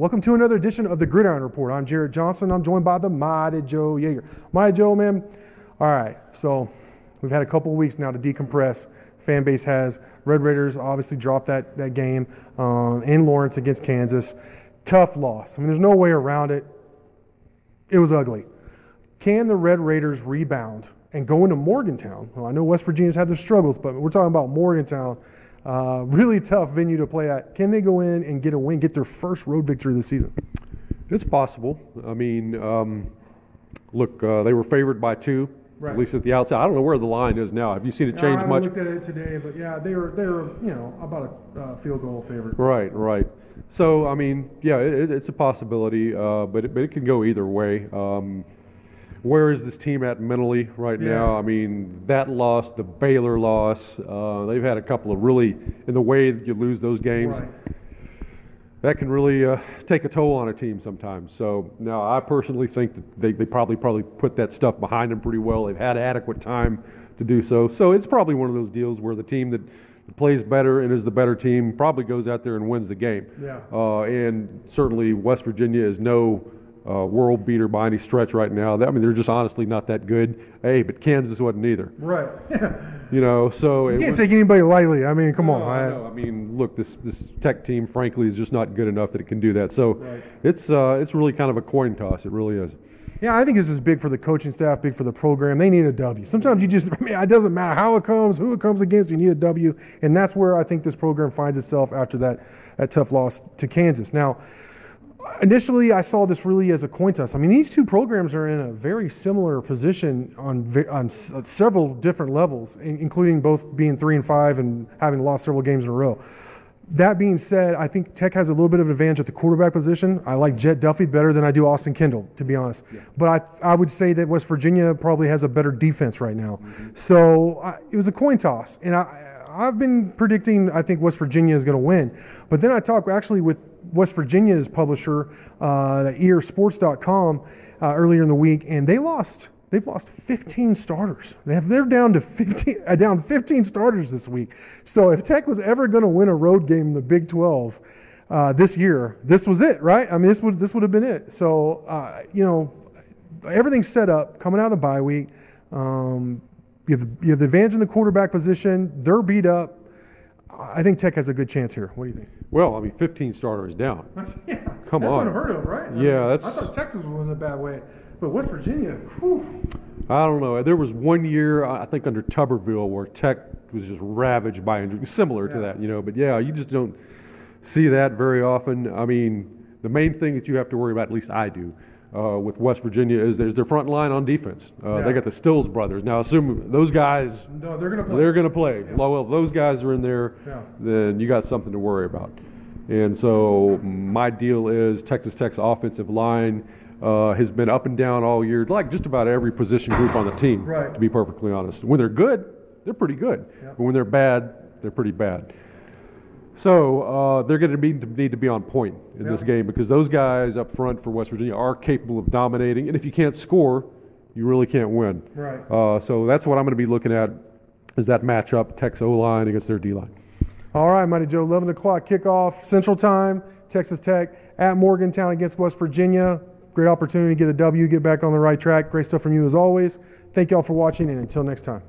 Welcome to another edition of the Gridiron Report. I'm Jarret Johnson. I'm joined by the Mighty Joe Yeager. Mighty Joe, man. All right, so we've had a couple weeks now to decompress. Fan base has. Red Raiders obviously dropped that, that game um, in Lawrence against Kansas. Tough loss. I mean, there's no way around it. It was ugly. Can the Red Raiders rebound and go into Morgantown? Well, I know West Virginia's had their struggles, but we're talking about Morgantown uh, really tough venue to play at. Can they go in and get a win, get their first road victory of the season? It's possible. I mean, um, look, uh, they were favored by two, Right. at least at the outside. I don't know where the line is now. Have you seen it change much? I looked at it today, but yeah, they were they were you know about a uh, field goal favorite. Right, right. So, I mean, yeah, it, it's a possibility, uh, but, it, but it can go either way. Um, where is this team at mentally right Yeah. now? I mean, that loss, the Baylor loss, uh, they've had a couple of really, in the way that you lose those games, Right. that can really uh, take a toll on a team sometimes. So now I personally think that they, they probably probably put that stuff behind them pretty well. They've had adequate time to do so. So it's probably one of those deals where the team that plays better and is the better team probably goes out there and wins the game. Yeah. Uh, and certainly West Virginia is no uh, world beater by any stretch right now. I mean, they're just honestly not that good. Hey, but Kansas wasn't either. Right. You know, so you can't was- take anybody lightly. I mean, come no, on. I, I- I mean, look, this this Tech team, frankly, is just not good enough that it can do that. So Right. it's uh, it's really kind of a coin toss. It really is. Yeah, I think this is big for the coaching staff, big for the program. They need a W. Sometimes you just, I mean, it doesn't matter how it comes, who it comes against, you need a W. And that's where I think this program finds itself after that, that tough loss to Kansas. Now, initially, I saw this really as a coin toss. I mean, these two programs are in a very similar position on, on s- uh, several different levels, in- including both being three and five and having lost several games in a row. That being said, I think Tech has a little bit of an advantage at the quarterback position. I like Jett Duffey better than I do Austin Kendall, to be honest. But I, I would say that West Virginia probably has a better defense right now. Mm-hmm. So I, it was a coin toss, and I, I've been predicting I think West Virginia is going to win. But then I talked actually with West Virginia's publisher, uh, EerSports.com, uh, earlier in the week, and they lost. They've lost 15 starters. They have, they're down to 15, uh, down 15 starters this week. So if Tech was ever going to win a road game in the Big 12 uh, this year, this was it, right? I mean, this would this would have been it. So uh, you know, everything's set up coming out of the bye week. Um, you, have, you have the advantage in the quarterback position. They're beat up. I think Tech has a good chance here. What do you think? Well, I mean, 15 starters down. That's, yeah, Come that's on. unheard of, right? Yeah, that's- I thought Texas was in a bad way, but West Virginia, whew. I don't know. There was one year I think under Tuberville where Tech was just ravaged by injury, similar to that, you know. But yeah, you just don't see that very often. I mean, the main thing that you have to worry about, at least I do, uh, with West Virginia is there's their front line on defense. Uh, Yeah. They got the Stills brothers. Now, assume those guys no, they're gonna play. They're going to play. Well, if those guys are in there, Yeah. then you got something to worry about. And so my deal is Texas Tech's offensive line uh, has been up and down all year, like just about every position group on the team. Right. To be perfectly honest, when they're good, they're pretty good. But when they're bad, they're pretty bad. So uh, they're going to need, need to be on point in this game because those guys up front for West Virginia are capable of dominating. And if you can't score, you really can't win. Right. Uh, so that's what I'm going to be looking at is that matchup, Tech's O line against their D line. All right, Mighty Joe, 11 o'clock kickoff Central Time, Texas Tech at Morgantown against West Virginia. Great opportunity to get a W, get back on the right track. Great stuff from you as always. Thank y'all for watching, and until next time.